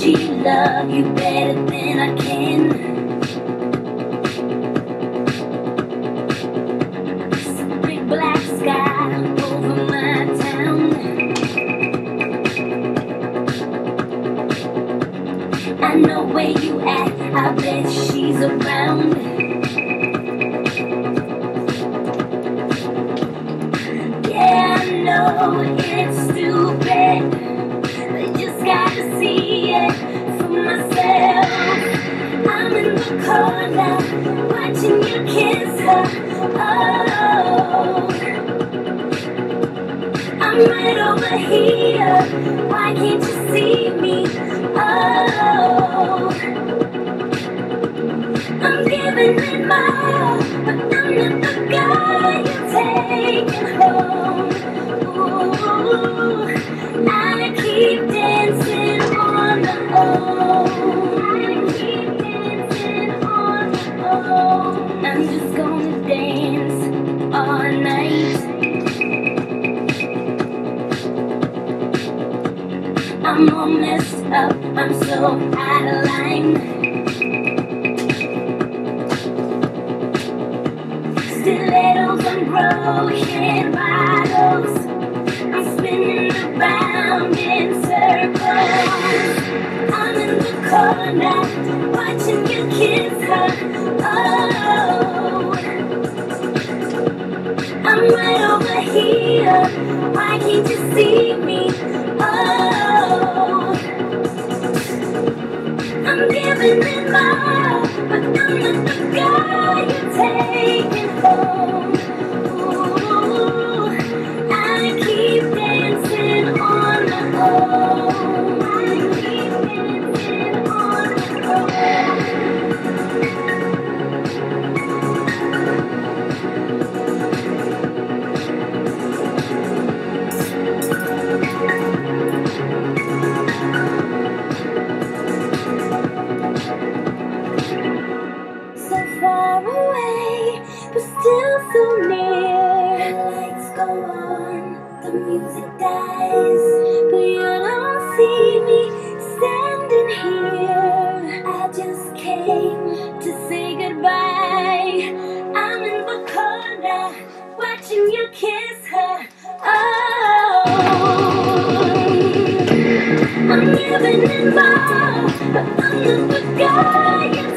she love you better than I can? I know where you at. I bet she's around. Yeah, I know it's stupid. I just gotta see it for myself. I'm in the corner watching you kiss her. Oh, I'm right over here. Why can't you see me? Oh, I'm giving it my all, but I'm not the guy you're taking home. I'm all messed up, I'm so out of line. Stilettos and broken bottles. I'm spinning around in circles. I'm in the corner watching you kiss her. Oh, I'm right over here. Why can't you see me? Oh, I'm giving it my all, but I'm the guy you're taking home. Far away, but still so near. The Lights go on, the music dies, but you don't see me standing here. I just came to say goodbye. I'm in the corner, watching you kiss her. Oh. I'm giving my but I'm not the guy